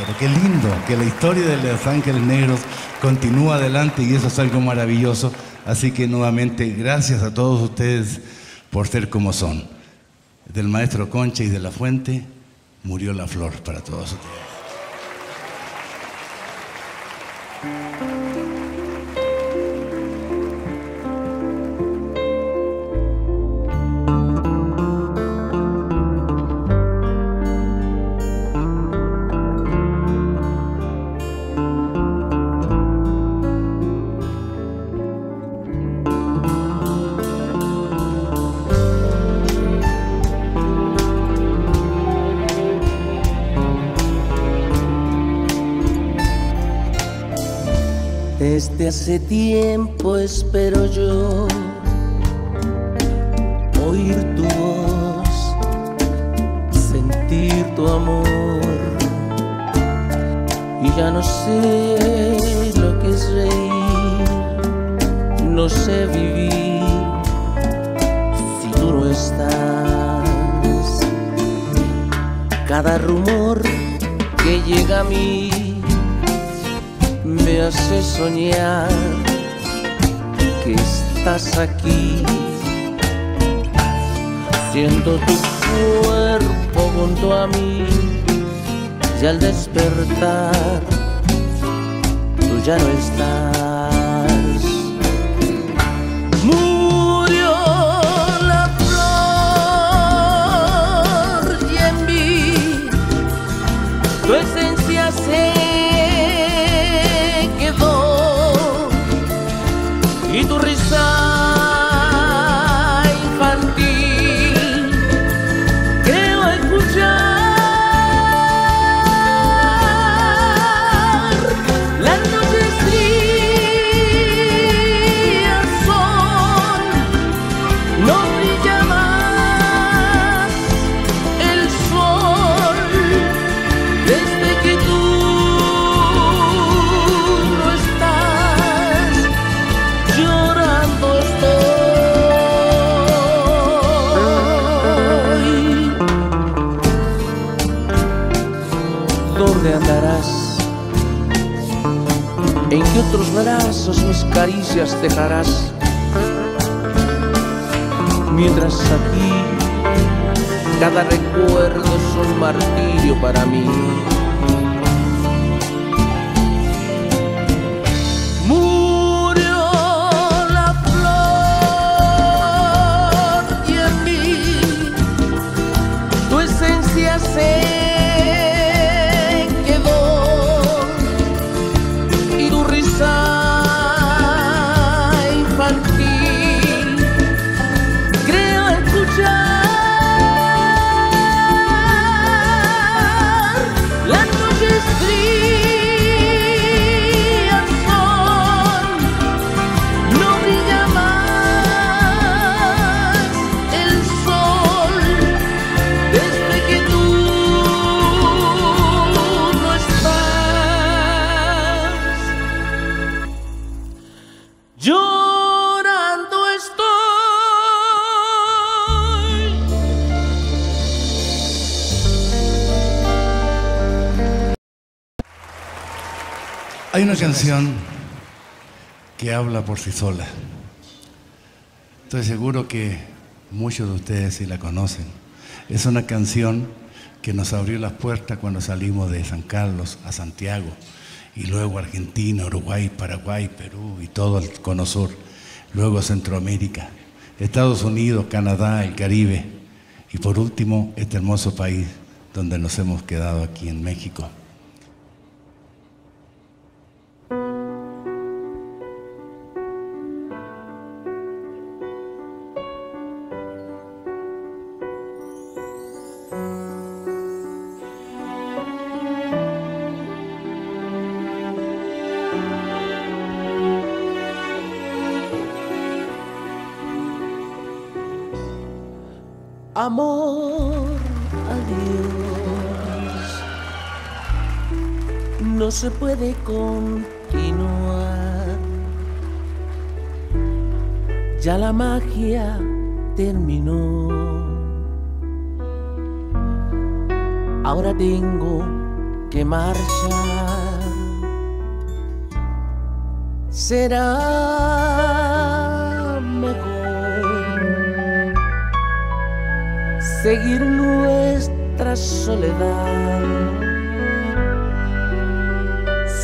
Pero qué lindo que la historia de los Ángeles Negros continúa adelante y eso es algo maravilloso. Así que nuevamente gracias a todos ustedes por ser como son. Del maestro Concha y de la Fuente murió la flor para todos ustedes. Hace tiempo espero yo oír tu voz, sentir tu amor. Y ya no sé lo que es reír, no sé vivir si tú no estás. Cada rumor que llega a mí me hace soñar que estás aquí. Siento tu cuerpo junto a mí y al despertar tú ya no estás. Caricias dejarás? Canción que habla por sí sola. Estoy seguro que muchos de ustedes sí la conocen. Es una canción que nos abrió las puertas cuando salimos de San Carlos a Santiago y luego Argentina, Uruguay, Paraguay, Perú y todo el cono sur, luego Centroamérica, Estados Unidos, Canadá, el Caribe y por último este hermoso país donde nos hemos quedado aquí en México. Continuar. Ya la magia terminó. Ahora tengo que marchar. Será mejor seguir nuestra soledad.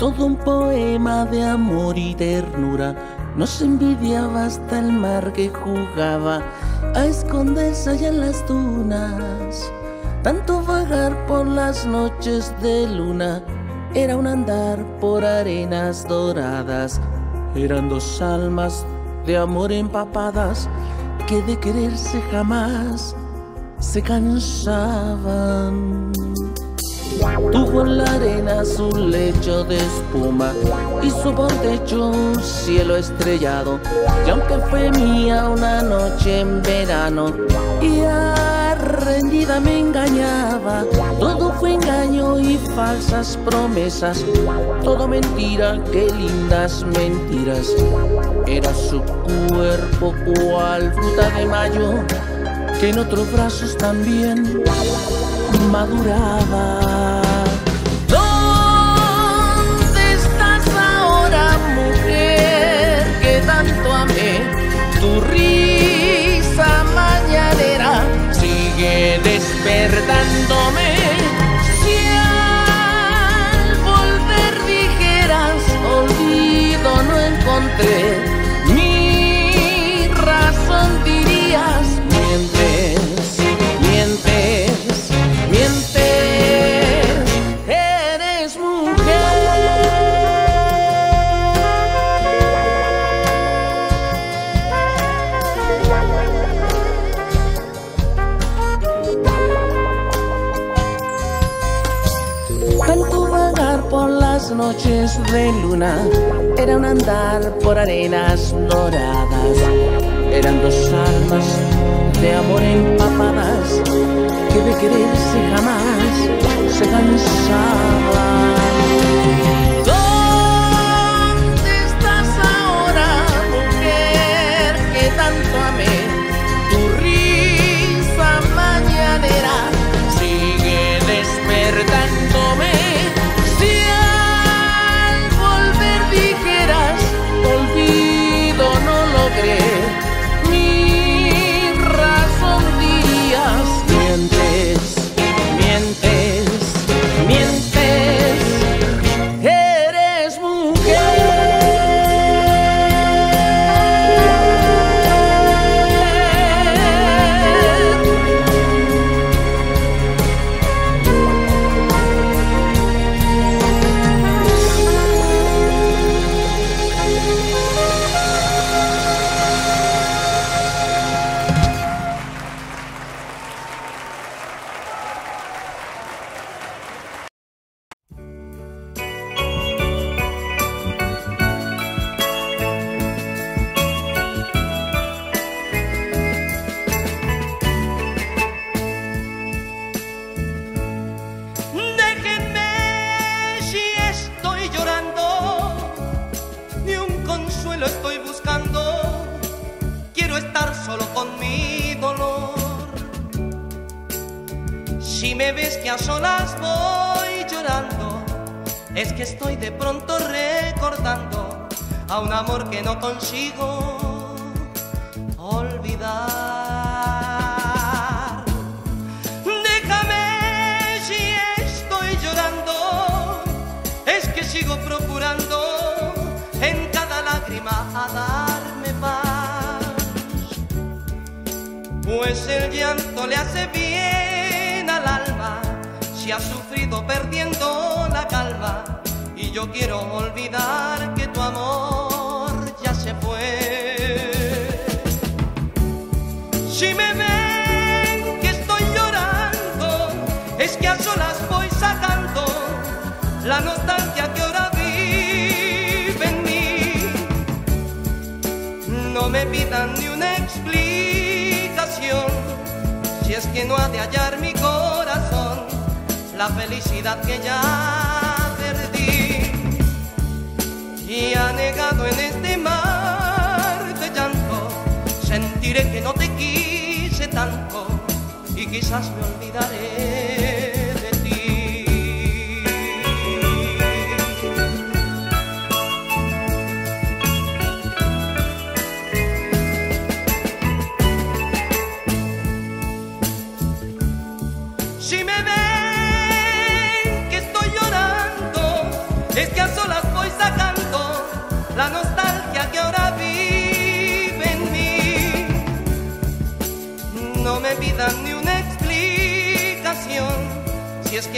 todo un poema de amor y ternura. Nos envidiaba hasta el mar que jugaba a esconderse allá en las dunas. Tanto vagar por las noches de luna era un andar por arenas doradas. Eran dos almas de amor empapadas que de quererse jamás se cansaban. Tuvo en la arena su lecho de espuma y su techo un cielo estrellado. Y aunque fue mía una noche en verano y arre rendida me engañaba. Todo fue engaño y falsas promesas. Todo mentira, qué lindas mentiras. Era su cuerpo cual fruta de mayo, que en otros brazos también maduraba. ¿Dónde estás ahora, mujer, que tanto amé? Tu risa mañanera sigue despertándome. Si al volver dijeras, olvido no encontré, noches de luna era un andar por arenas doradas. Eran dos almas de amor empapadas que de quererse jamás se cansaban.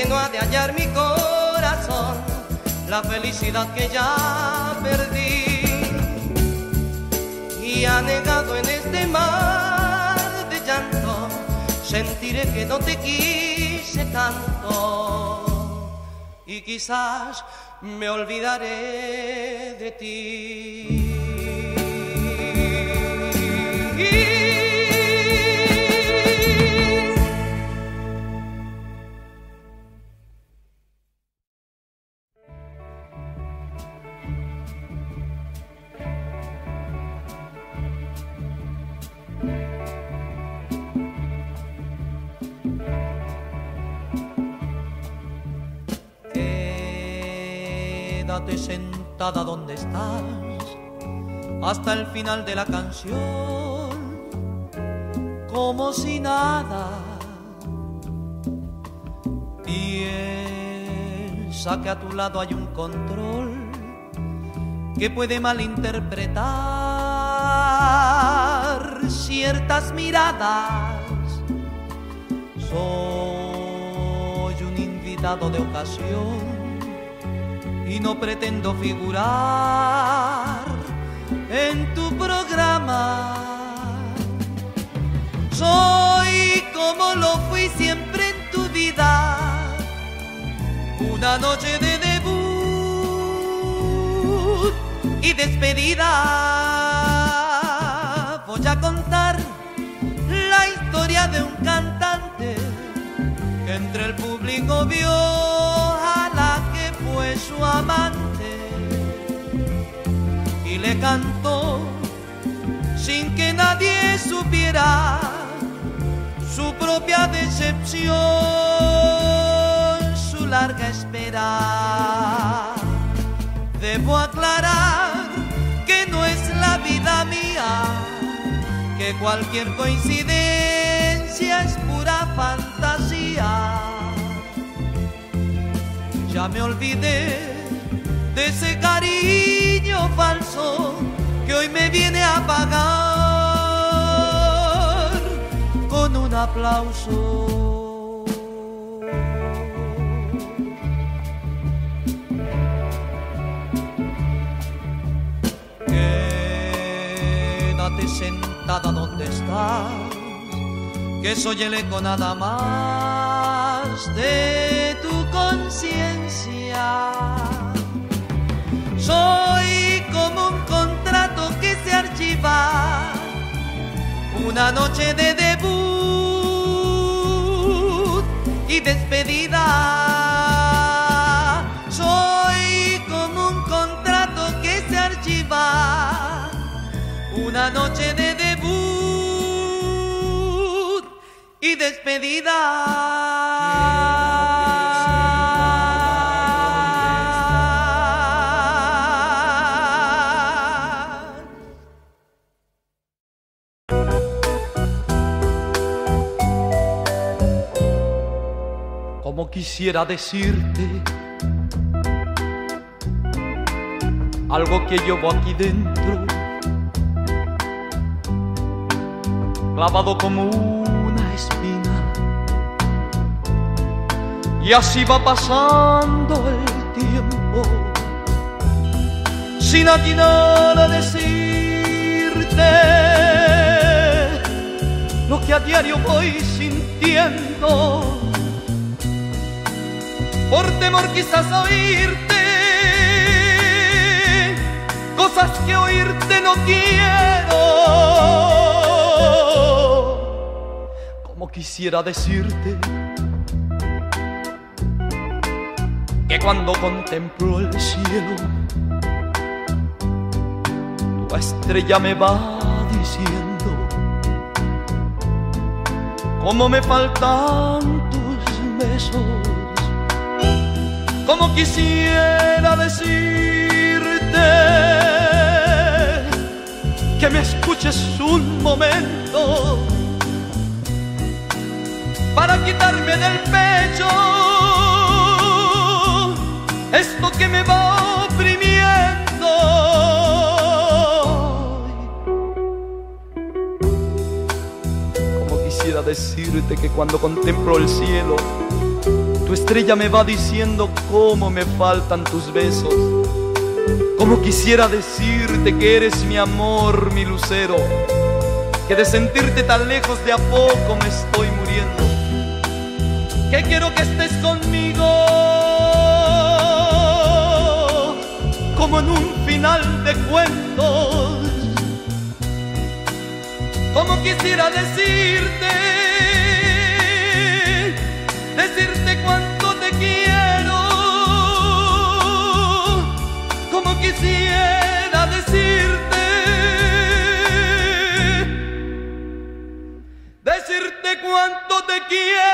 No ha de hallar mi corazón la felicidad que ya perdí. Y anegado en este mar de llanto, sentiré que no te quise tanto y quizás me olvidaré de ti. Donde estás hasta el final de la canción, como si nada. Piensa que a tu lado hay un control que puede malinterpretar ciertas miradas. Soy un invitado de ocasión y no pretendo figurar en tu programa. Soy como lo fui siempre en tu vida, una noche de debut y despedida. Voy a contar la historia de un cantante que entre el público vio le cantó sin que nadie supiera su propia decepción, su larga espera. Debo aclarar que no es la vida mía, que cualquier coincidencia es pura fantasía. Ya me olvidé de ese cariño falso que hoy me viene a pagar con un aplauso. Quédate sentada donde estás, que soy el eco nada más de tu conciencia. Soy una noche de debut y despedida. Soy como un contrato que se archiva, una noche de debut y despedida. Como quisiera decirte algo que llevo aquí dentro, clavado como una espina. Y así va pasando el tiempo, sin atinar a decirte lo que a diario voy sintiendo por temor quizás a oírte cosas que oírte no quiero. Como quisiera decirte que cuando contemplo el cielo, tu estrella me va diciendo cómo me faltan tus besos como quisiera decirte que me escuches un momento para quitarme del pecho esto que me va oprimiendo. Como quisiera decirte que cuando contemplo el cielo, tu estrella me va diciendo cómo me faltan tus besos. Como quisiera decirte que eres mi amor, mi lucero. Que de sentirte tan lejos de a poco me estoy muriendo. Que quiero que estés conmigo. Como en un final de cuentos. Como quisiera decirte cuánto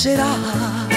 serás.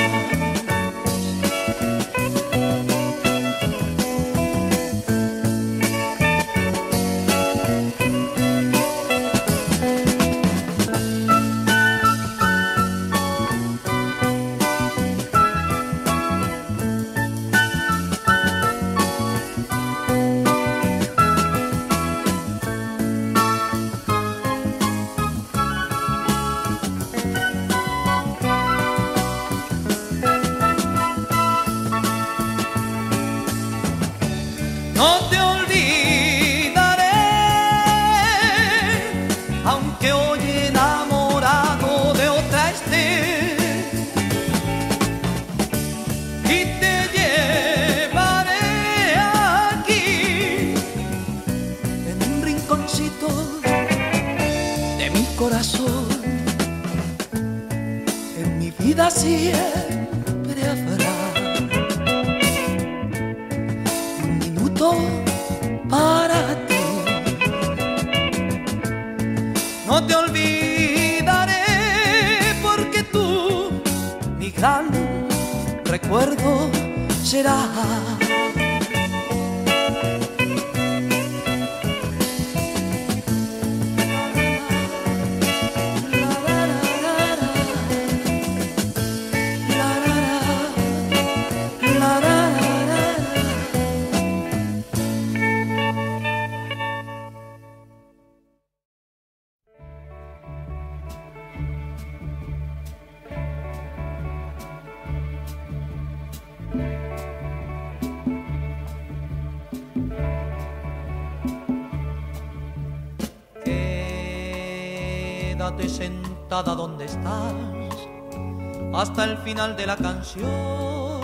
Hasta el final de la canción,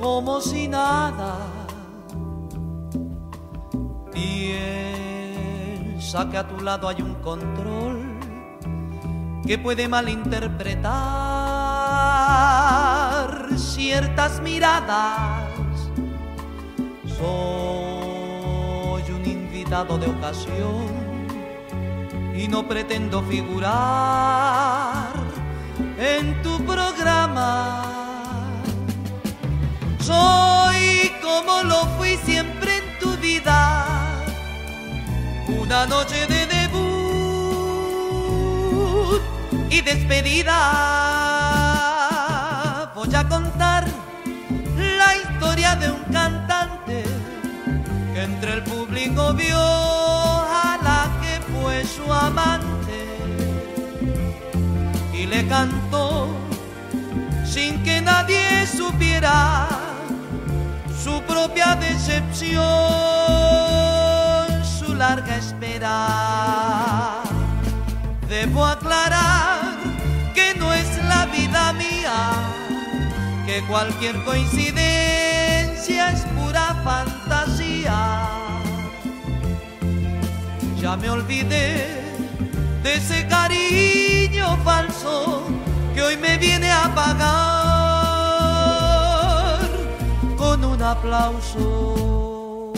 como si nada. Piensa que a tu lado hay un control que puede malinterpretar ciertas miradas. Soy un invitado de ocasión y no pretendo figurar en tu programa. Soy como lo fui siempre en tu vida, una noche de debut y despedida. Voy a contar la historia de un cantante que entre el público vio a la que fue su amante le cantó sin que nadie supiera su propia decepción, su larga espera. Debo aclarar que no es la vida mía, que cualquier coincidencia es pura fantasía. Ya me olvidé de ese cariño falso que hoy me viene a pagar con un aplauso.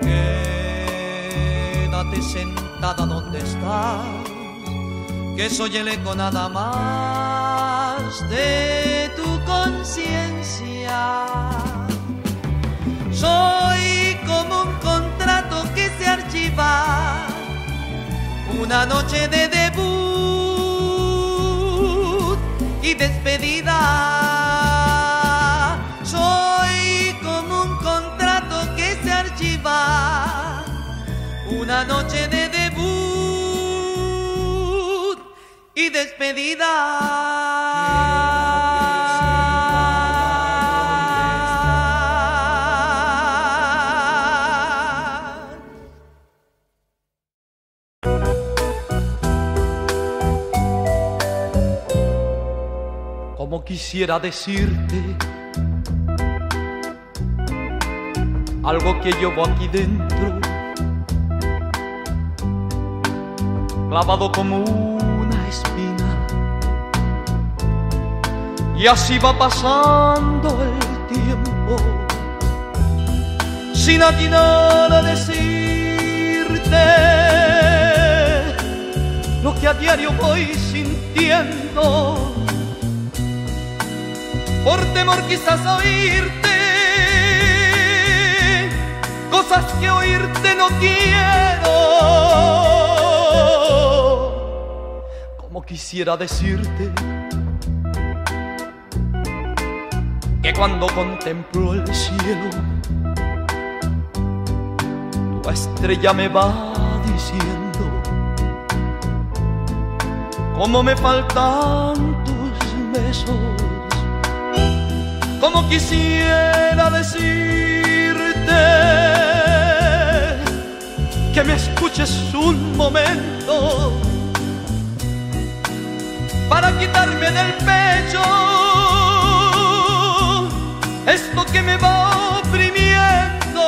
Quédate sentada donde estás, que soy el eco nada más de tu conciencia. Soy como un contrato que se archiva, una noche de debut y despedida. Soy como un contrato que se archiva, una noche de debut y despedida. Quisiera decirte algo que llevo aquí dentro, clavado como una espina. Y así va pasando el tiempo, sin atinar a decirte lo que a diario voy sintiendo por temor quizás a oírte cosas que oírte no quiero. Como quisiera decirte que cuando contemplo el cielo, tu estrella me va diciendo cómo me faltan tus besos como quisiera decirte que me escuches un momento para quitarme del pecho esto que me va oprimiendo.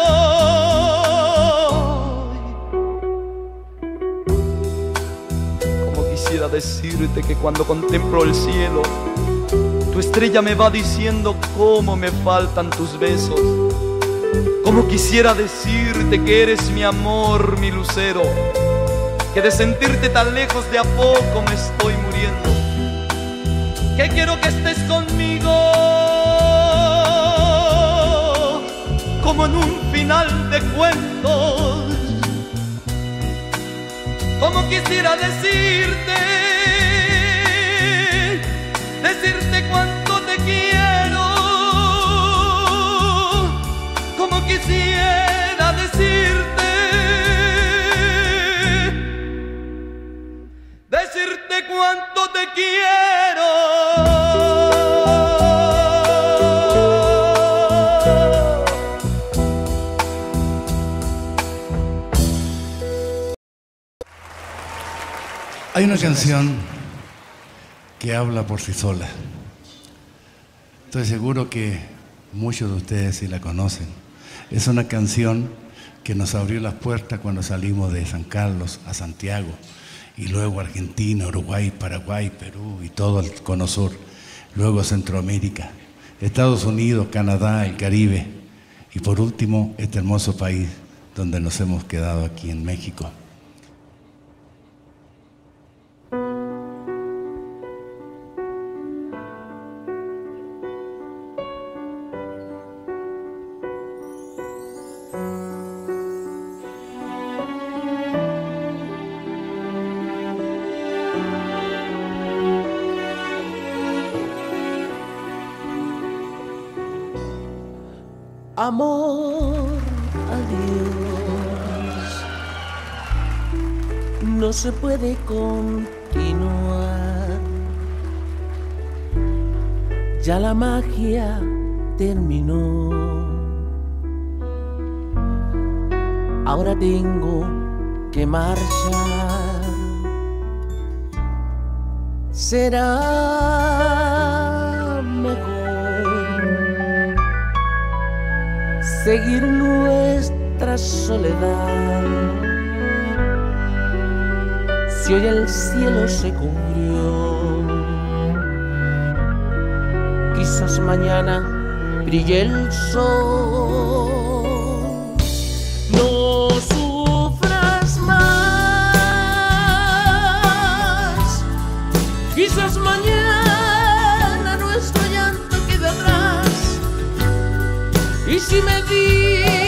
Como quisiera decirte que cuando contemplo el cielo, tu estrella me va diciendo cómo me faltan tus besos. Como quisiera decirte que eres mi amor, mi lucero. Que de sentirte tan lejos de a poco me estoy muriendo. Que quiero que estés conmigo. Como en un final de cuentos. Como quisiera decirte cuánto te quiero. Hay una canción que habla por sí sola. Estoy seguro que muchos de ustedes sí la conocen. Es una canción que nos abrió las puertas cuando salimos de San Carlos a Santiago y luego Argentina, Uruguay, Paraguay, Perú y todo el cono sur, luego Centroamérica, Estados Unidos, Canadá, el Caribe y por último este hermoso país donde nos hemos quedado aquí en México. No se puede continuar. Ya la magia terminó. Ahora tengo que marchar. Será mejor seguir nuestra soledad si hoy el cielo se cubrió. Quizás mañana brille el sol. No sufras más. Quizás mañana nuestro llanto quede atrás. Y si me di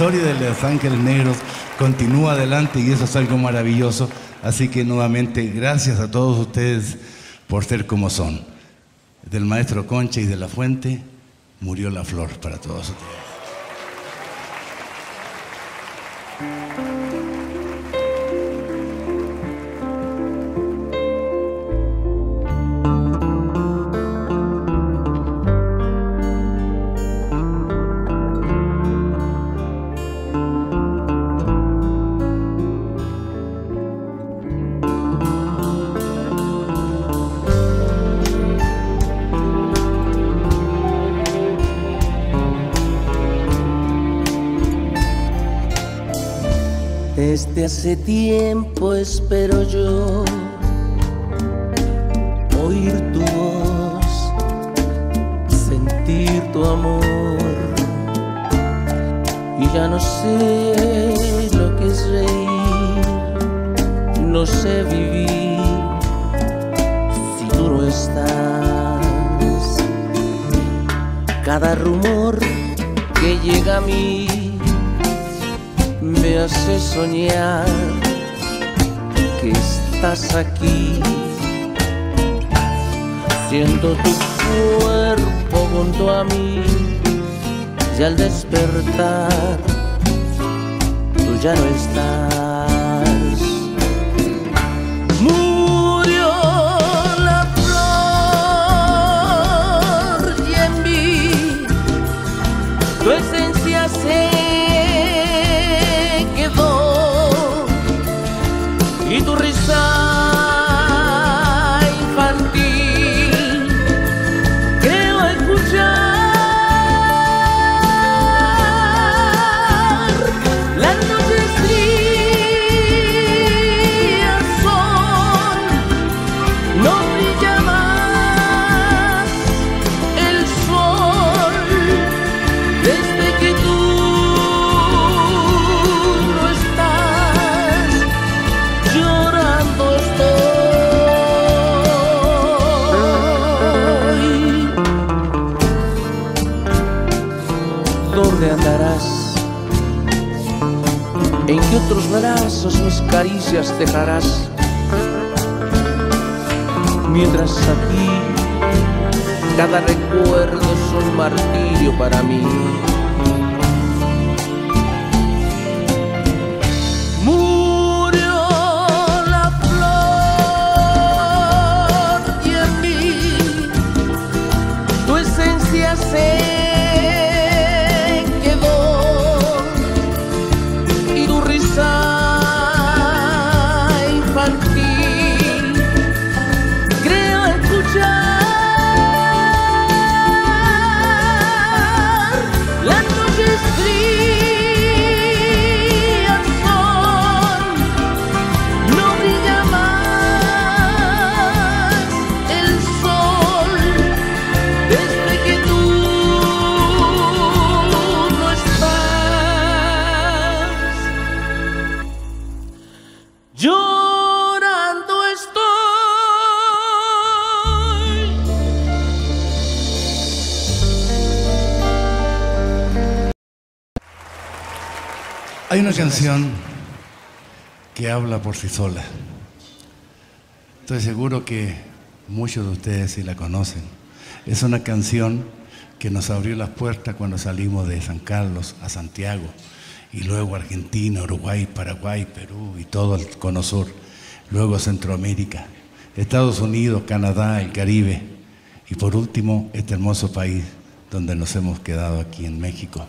historia de los Ángeles Negros continúa adelante y eso es algo maravilloso. Así que nuevamente gracias a todos ustedes por ser como son. Del maestro Concha y de la Fuente murió la flor para todos ustedes. Hace tiempo espero yo. Soñar que estás aquí. Siento tu cuerpo junto a mí y al despertar tú ya no estás. Hay una canción que habla por sí sola. Estoy seguro que muchos de ustedes sí la conocen. Es una canción que nos abrió las puertas cuando salimos de San Carlos a Santiago y luego Argentina, Uruguay, Paraguay, Perú y todo el cono sur, luego Centroamérica, Estados Unidos, Canadá, el Caribe y por último este hermoso país donde nos hemos quedado aquí en México.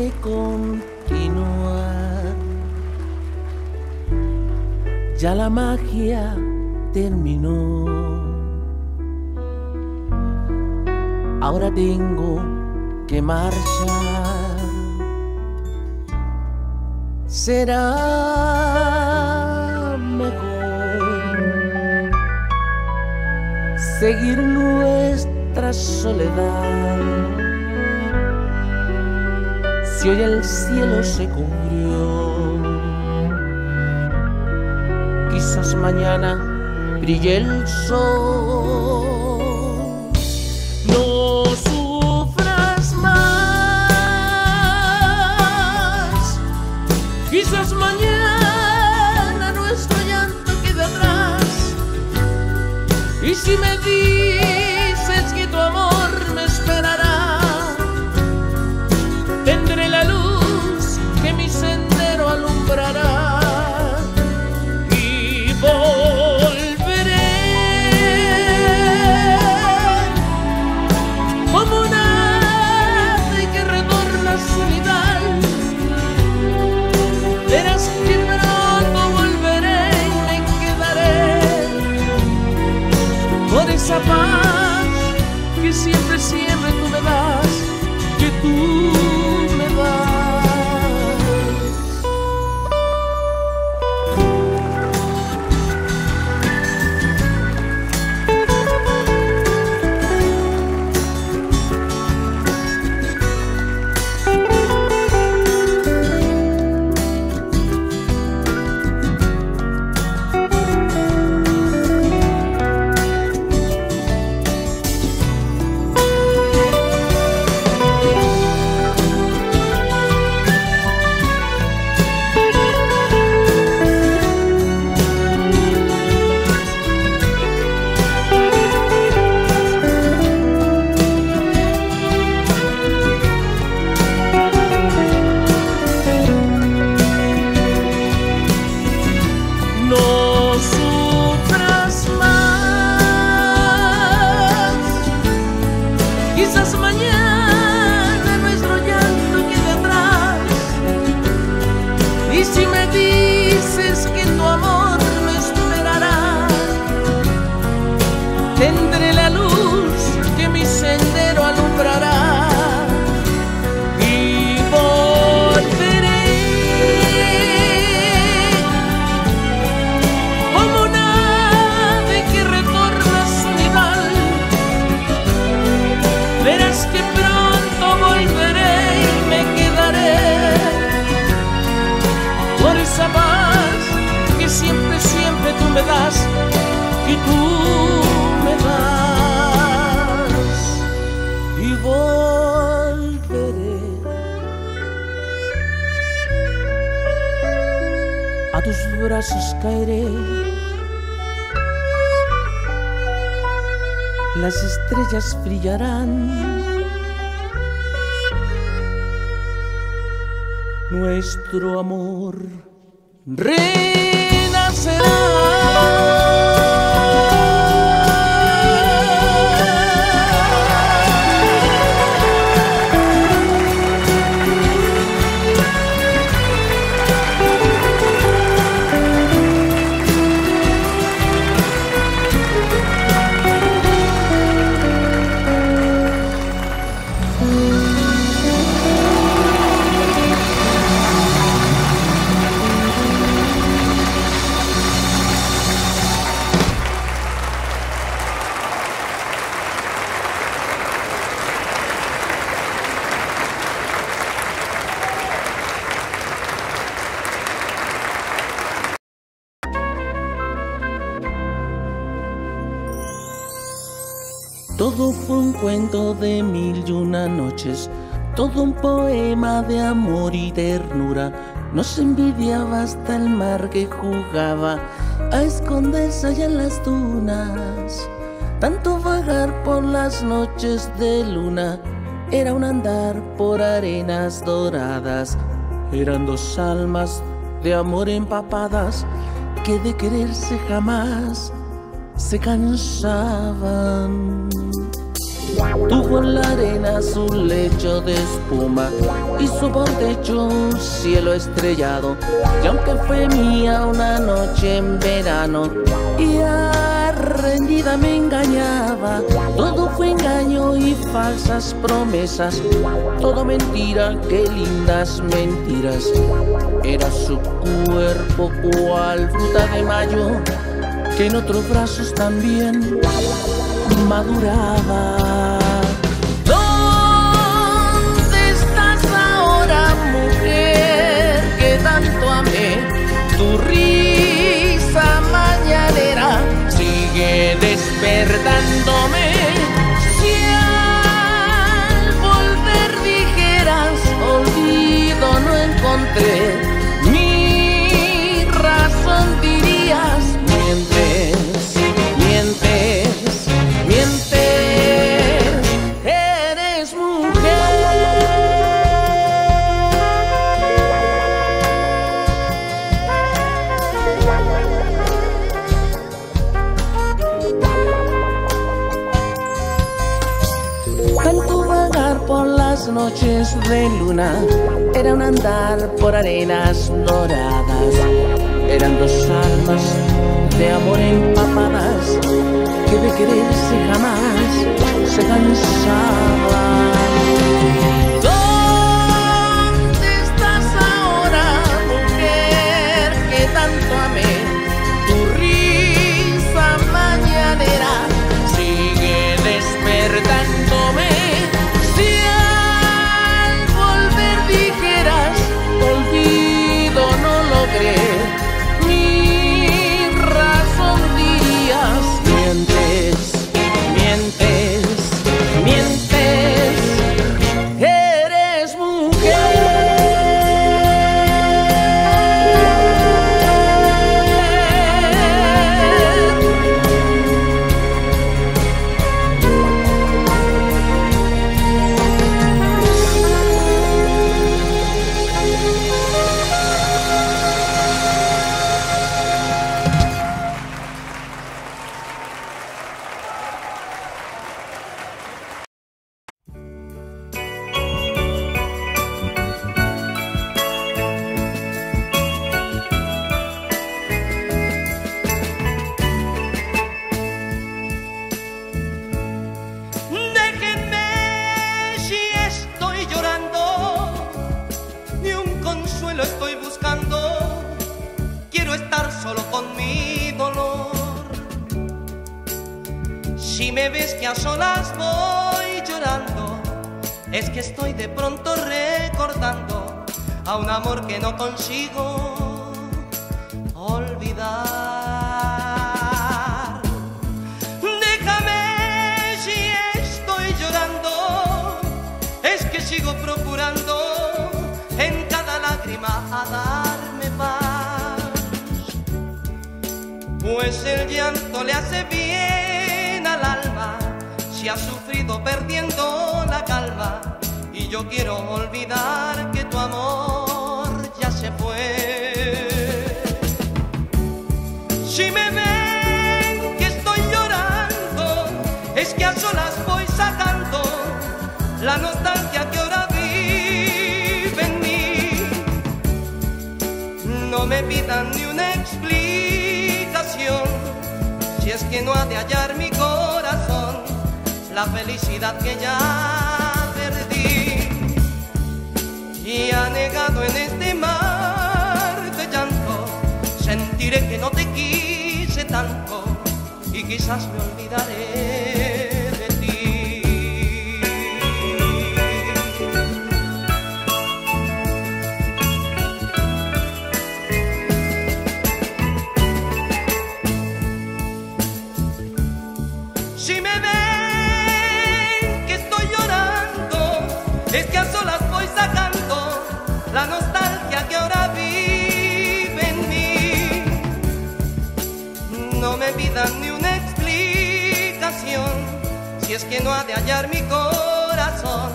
Puede continuar. Ya la magia terminó. Ahora tengo que marchar. Será mejor seguir nuestra soledad. Si hoy el cielo se cubrió, quizás mañana brille el sol. No sufras más, quizás mañana nuestro llanto quede atrás. Y si me dices que tu amor but I know. Caeré. Las estrellas brillarán nuestro amor renacerá. De mil y una noches, todo un poema de amor y ternura. Nos envidiaba hasta el mar que jugaba a esconderse allá en las dunas. Tanto vagar por las noches de luna era un andar por arenas doradas. Eran dos almas de amor empapadas que de quererse jamás se cansaban. Tuvo en la arena su lecho de espuma y su por techo un cielo estrellado. Y aunque fue mía una noche en verano y arrendida me engañaba, todo fue engaño y falsas promesas, todo mentira, qué lindas mentiras. Era su cuerpo cual fruta de mayo que en otros brazos también maduraba. Tu risa mañanera sigue despertándome. Si al volver dijeras, olvido no encontré de luna era un andar por arenas doradas. Eran dos almas de amor empapadas que de quererse jamás se cansaban. La felicidad que ya perdí. Y anegado en este mar de llanto, sentiré que no te quise tanto y quizás me olvidaré es que no ha de hallar mi corazón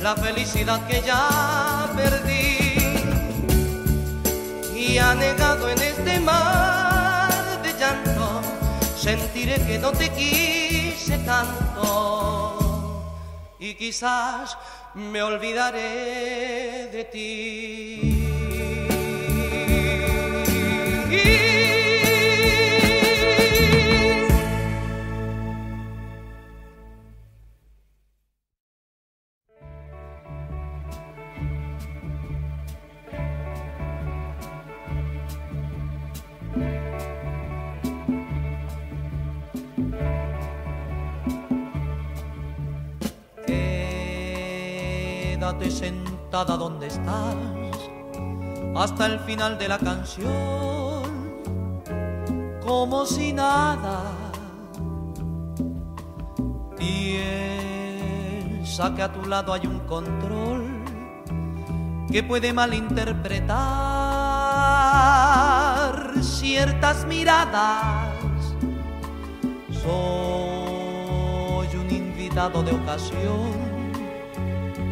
la felicidad que ya perdí. Y anegado en este mar de llanto, sentiré que no te quise tanto y quizás me olvidaré de ti. Sentada donde estás hasta el final de la canción, como si nada. Piensa que a tu lado hay un control que puede malinterpretar ciertas miradas. Soy un invitado de ocasión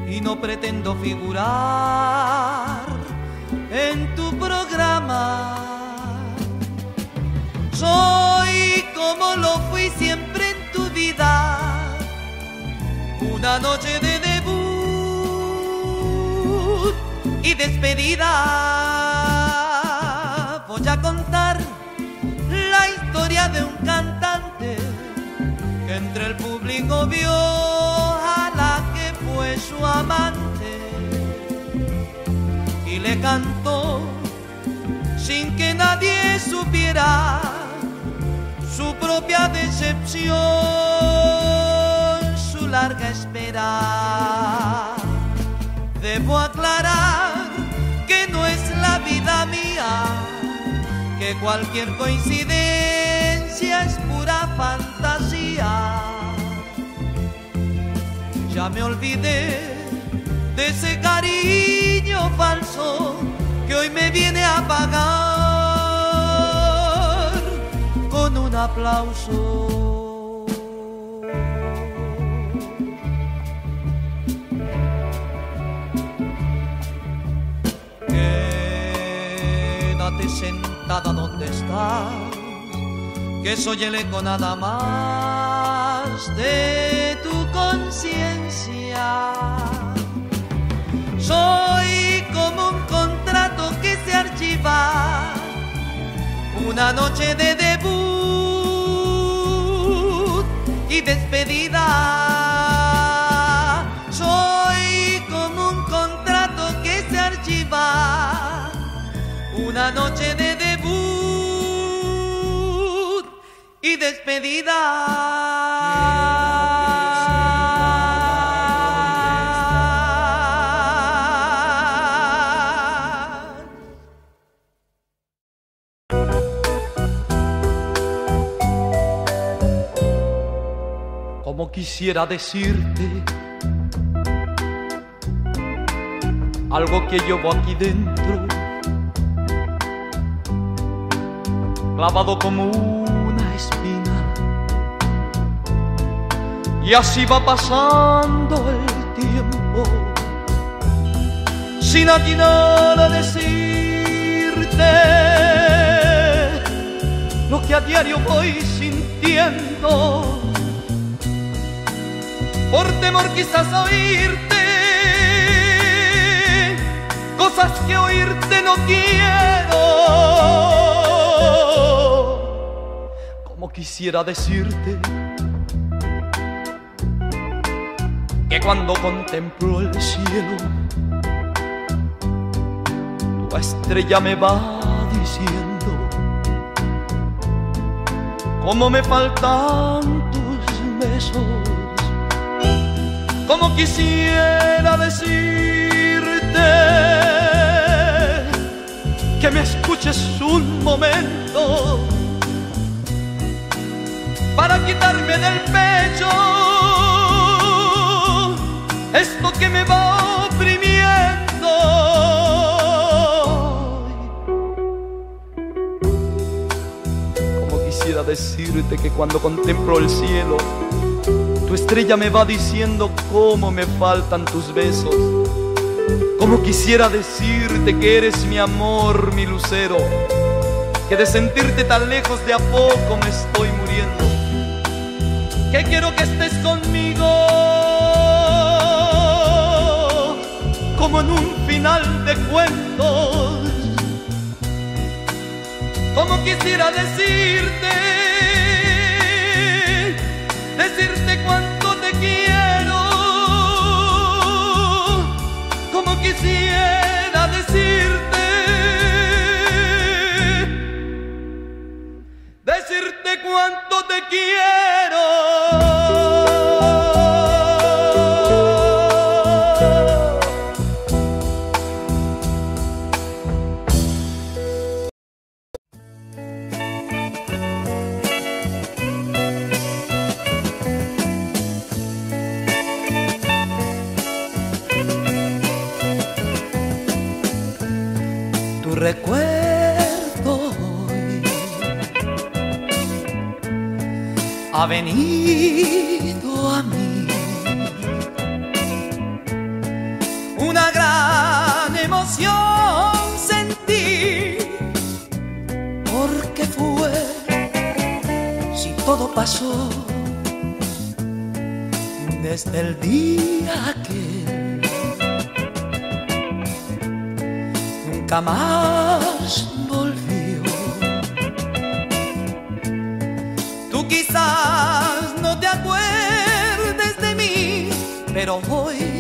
y no pretendo figurar en tu programa. Soy como lo fui siempre en tu vida, una noche de debut y despedida. Voy a contar la historia de un cantante que entre el público vio amante y le cantó sin que nadie supiera su propia decepción, su larga espera. Debo aclarar que no es la vida mía, que cualquier coincidencia es pura fantasía. Ya me olvidé de ese cariño falso que hoy me viene a pagar con un aplauso. Quédate sentada donde estás, que soy el eco nada más de tu conciencia. Soy como un contrato que se archiva, una noche de debut y despedida. Soy como un contrato que se archiva, una noche de debut y despedida. Quisiera decirte algo que llevo aquí dentro clavado como una espina. Y así va pasando el tiempo, sin atinar a decirte lo que a diario voy sintiendo. Por temor quizás oírte cosas que oírte no quiero. Como quisiera decirte que cuando contemplo el cielo, tu estrella me va diciendo cómo me faltan tus besos, como quisiera decirte que me escuches un momento para quitarme del pecho esto que me va oprimiendo. Como quisiera decirte que cuando contemplo el cielo, tu estrella me va diciendo cómo me faltan tus besos. Como quisiera decirte que eres mi amor, mi lucero, que de sentirte tan lejos de a poco me estoy muriendo, que quiero que estés conmigo, como en un final de cuentos, como quisiera decirte, decirte cuánto te quiero quisiera decirte, decirte cuánto te quiero. Venido a mí. Una gran emoción sentí, porque fue, si todo pasó, desde el día que nunca más quizás no te acuerdes de mí, pero hoy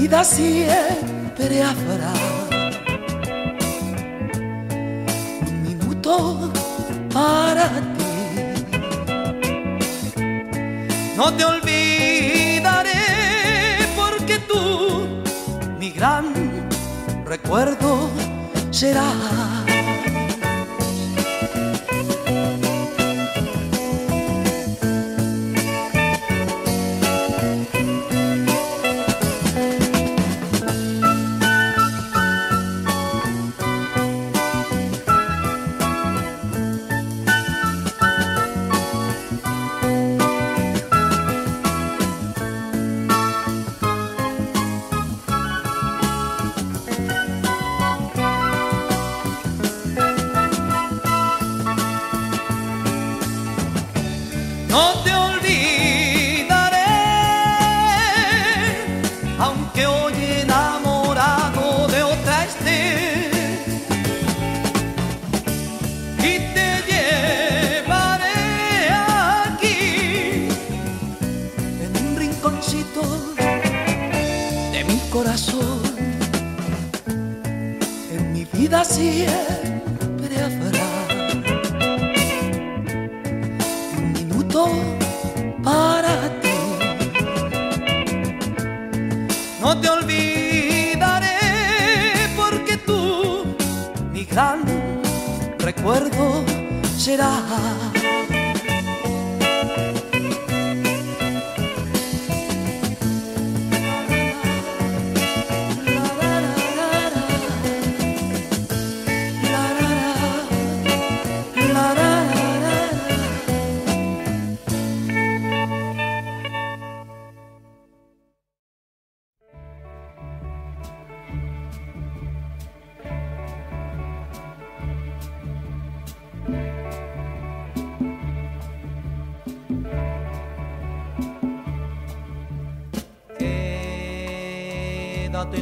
vida siempre habrá un minuto para ti. No te olvidaré porque tú, mi gran recuerdo, serás.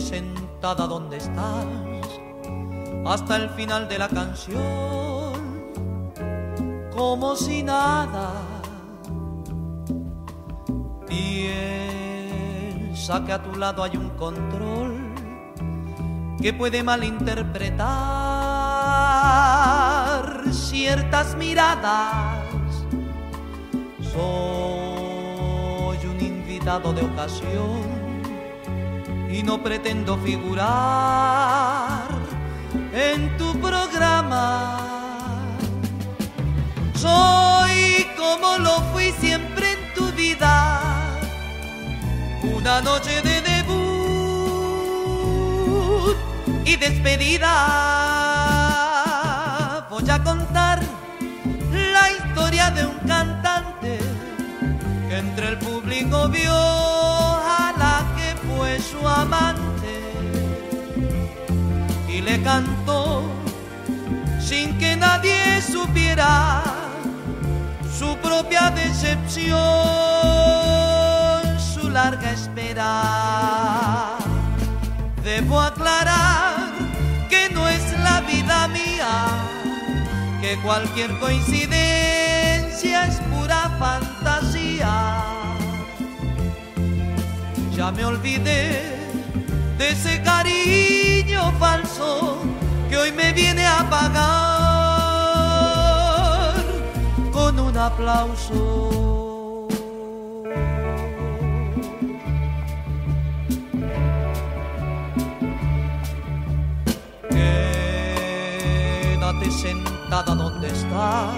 Sentada donde estás hasta el final de la canción, como si nada. Piensa que a tu lado hay un control que puede malinterpretar ciertas miradas. Soy un invitado de ocasión y no pretendo figurar en tu programa. Soy como lo fui siempre en tu vida, una noche de debut y despedida. Voy a contar la historia de un cantante que entre el público vio amante y le cantó sin que nadie supiera su propia decepción, su larga espera. Debo aclarar que no es la vida mía, que cualquier coincidencia es pura fantasía. Ya me olvidé de ese cariño falso que hoy me viene a pagar con un aplauso. Quédate sentada donde estás,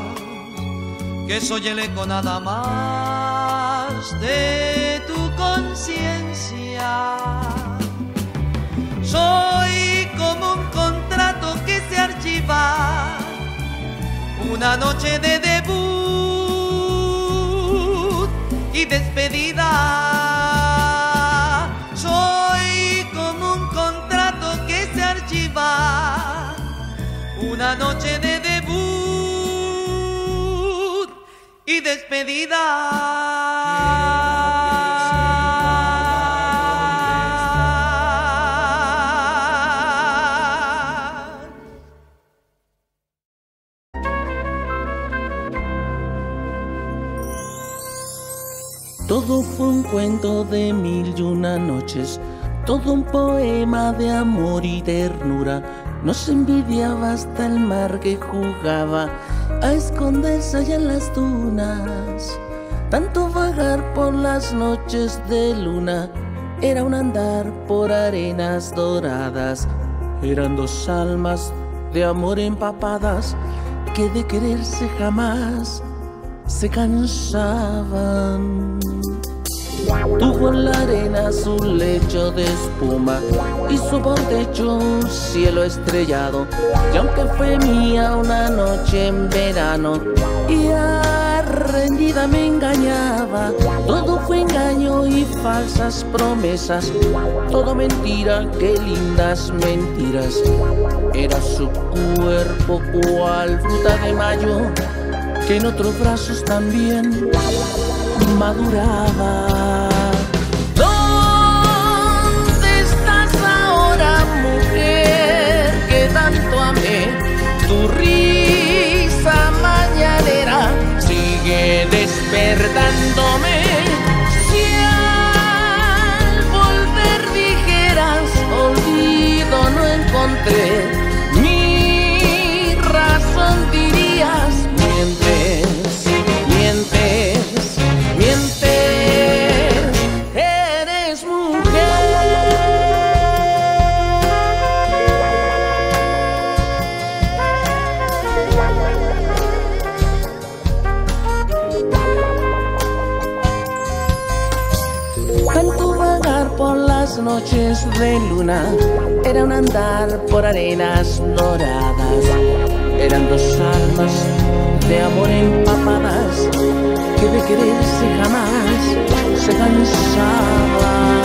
que soy el eco nada más de tu conciencia. Soy como un contrato que se archiva, una noche de debut y despedida. Soy como un contrato que se archiva, una noche de debut y despedida. Fue un cuento de mil y una noches, todo un poema de amor y ternura. Nos envidiaba hasta el mar que jugaba a esconderse allá en las dunas. Tanto vagar por las noches de luna era un andar por arenas doradas. Eran dos almas de amor empapadas que de quererse jamás se cansaban. Tuvo en la arena su lecho de espuma y su techo un cielo estrellado. Y aunque fue mía una noche en verano y rendida me engañaba, todo fue engaño y falsas promesas, todo mentira, qué lindas mentiras. Era su cuerpo cual fruta de mayo que en otros brazos también maduraba. Era un andar por arenas doradas. Eran dos almas de amor empapadas que de quererse jamás se cansaban.